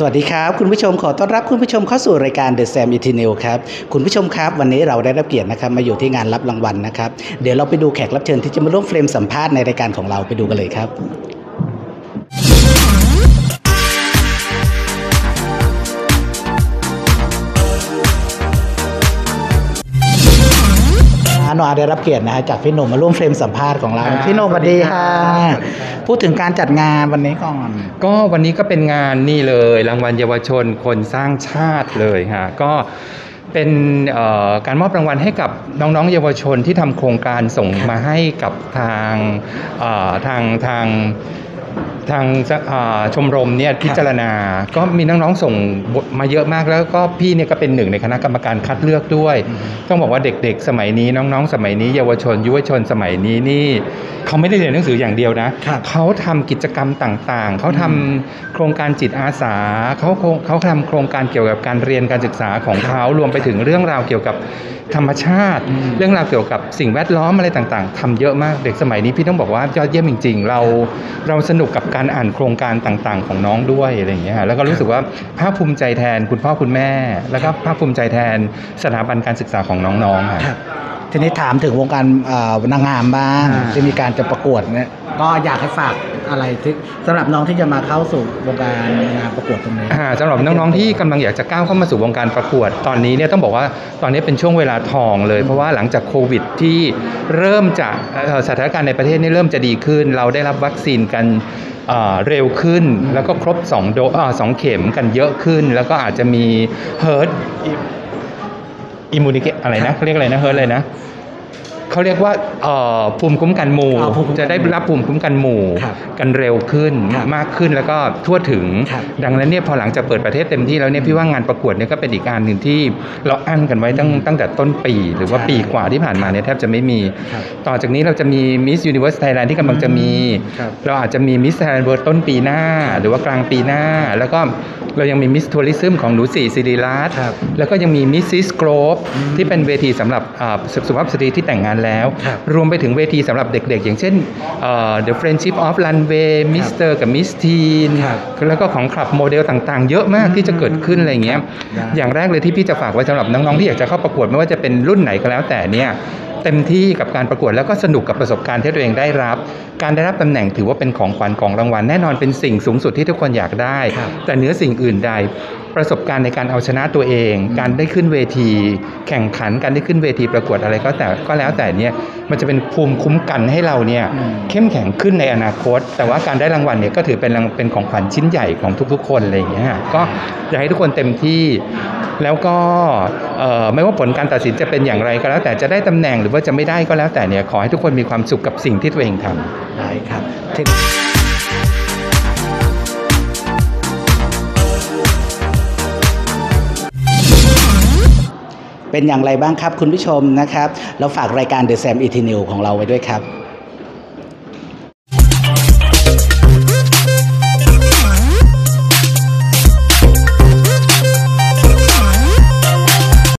สวัสดีครับคุณผู้ชมขอต้อนรับคุณผู้ชมเข้าสู่รายการ The Sam e t i n e l ครับคุณผู้ชมครับวันนี้เราได้รับเกียรตินะครับมาอยู่ที่งานรับรางวัลนะครับเดี๋ยวเราไปดูแขกรับเชิญที่จะมาร่วมเฟรมสัมภาษณ์ในรายการของเราไปดูกันเลยครับ โนอาได้รับเกียรตินะฮะจากพี่หนุ่มมาร่วมเฟรมสัมภาษณ์ของเรา ครับพี่หนุ่มสวัสดีค่ะ สวัสดีครับ พูดถึงการจัดงานวันนี้ก่อน ก็วันนี้ก็เป็นงานนี่เลย รางวัลเยาวชนคนสร้างชาติเลยฮะก็เป็นเอ่อการมอบรางวัลให้กับน้องๆ เยาวชนที่ทำโครงการส่งมาให้กับทางเอ่อทางทาง ทางอ่าชมรมเนี่ยพิจารณา ก็มีน้องๆส่งบทมาเยอะมากแล้วก็พี่เนี่ยก็เป็นหนึ่งในคณะกรรมการคัดเลือกด้วยอืมต้องบอกว่าเด็กๆ สมัยนี้น้องๆ สมัยนี้เยาวชน ยุวชนสมัยนี้นี่เขาไม่ได้เรียนหนังสืออย่างเดียวนะครับเขาทำกิจกรรมต่างๆ เขาทำโครงการจิตอาสาเขาโครงเขาทำโครงการเกี่ยวกับการเรียนการศึกษาของเขารวมไปถึงเรื่องราวเกี่ยวกับธรรมชาติอืมเรื่องราวเกี่ยวกับสิ่งแวดล้อมอะไรต่างๆทำเยอะมากเด็กสมัยนี้พี่ต้องบอกว่ายอดเยี่ยมจริง ๆ เราเราสนุกกับการอ่านโครงการต่างๆ ของน้องด้วยอะไรอย่างเงี้ยฮะแล้วก็รู้สึกว่าภาคภูมิใจแทนคุณพ่อคุณแม่ แล้วก็ภาคภูมิใจแทนสถาบันการศึกษาของน้องๆฮะครับทีนี้ถามถึงวงการเอ่อนางงามบ้างอ่าจะมีการจะประกวดเนี่ยก็อยากให้ฝาก อะไรที่สำหรับน้องที่จะมาเข้าสู่วงการงามประกวดตรงนี้อ่าสำหรับน้องๆที่กำลังอยากจะก้าวเข้ามาสู่วงการประกวด ตอนนี้เนี่ยต้องบอกว่าตอนนี้เป็นช่วงเวลาทองเลย เพราะว่าหลังจากโควิดที่เริ่มจะสถานการณ์ในประเทศนี่เริ่มจะดีขึ้น เราได้รับวัคซีนกันเร็วขึ้นแล้วก็ครบ2โดสอ่าสองเข็มกันเยอะขึ้น แล้วก็อาจจะมี herd อิมมูนิเกอะไรนะเขาเรียกอะไรนะเฮิร์อะไรนะ เขาเรียกว่าเอ่อภูมิคุ้มกันหมู่อ๋อภูมิคุ้มกันจะได้รับภูมิคุ้มกันหมู่ครับกันเร็วขึ้นครับมากขึ้นแล้วก็ทั่วถึงครับดังนั้นเนี่ยพอหลังจากเปิดประเทศเต็มที่แล้วเนี่ยพี่ว่างานประกวดเนี่ยก็เป็นอีกงานหนึ่งที่เราอั้นกันไว้ตั้งตั้งแต่ต้นปี หรือว่าใช่ปีกว่าที่ผ่านมาเนี่ยแทบจะไม่มีครับต่อจากนี้เราจะมี Miss Universe Thailand ที่กำลังจะมีครับเราอาจจะมี Miss Thailand World ต้นปีหน้า หรือว่ากลางปีหน้า แล้วก็เรายังมี Miss Tourism ของหนูสี่สิริรัตน์ครับแล้วก็ยังมี Mrs. Grove อืมที่เป็นเวทีสำหรับอ่าสุสุภาพสตรีที่แต่งงานแล้วครับรวมไปถึงเวทีสำหรับเด็กๆ อย่างเช่นเอ่อ The Friendship of Runway Mr. กับ Miss Teen ครับแล้วก็ของคลับโมเดลต่างๆ เยอะมากที่จะเกิดขึ้นอะไรอย่างเงี้ยได้อย่างแรกเลยที่พี่จะฝากไว้สำหรับน้องๆที่อยากจะเข้าประกวดไม่ว่าจะเป็นรุ่นไหนก็แล้วแต่เนี่ย เต็มที่กับการประกวดแล้วก็สนุกกับประสบการณ์ที่ตัวเองได้รับ การได้รับตำแหน่งถือว่าเป็นของขวัญของรางวัลแน่นอนเป็นสิ่งสูงสุดที่ทุกคนอยากได้ครับแต่เหนือสิ่งอื่นใดประสบการณ์ในการเอาชนะตัวเอง การได้ขึ้นเวที แข่งขันการได้ขึ้นเวทีประกวดอะไรก็แต่ก็แล้วแต่เนี่ยมันจะเป็นภูมิคุ้มกันให้เราเนี่ยอืมเข้มแข็งขึ้นในอนาคต แต่ว่าการได้รางวัลเนี่ยก็ถือเป็นรางเป็นของขวัญชิ้นใหญ่ของทุกๆ คนอะไรอย่างเงี้ยฮะก็อยากให้ทุกคนเต็มที่ แล้วก็เอ่อไม่ว่าผลการตัดสินจะเป็นอย่างไรก็แล้ว แต่จะได้ตำแหน่งหรือว่าจะไม่ได้ก็แล้วแต่เนี่ยขอให้ทุกคนมีความสุขกับสิ่งที่ตัวเองทำได้ครับถึงเป็นอย่างไรบ้างครับคุณผู้ชมนะครับ เราฝากรายการ The Sam e t i n e l ของเราไว้ด้วยครับ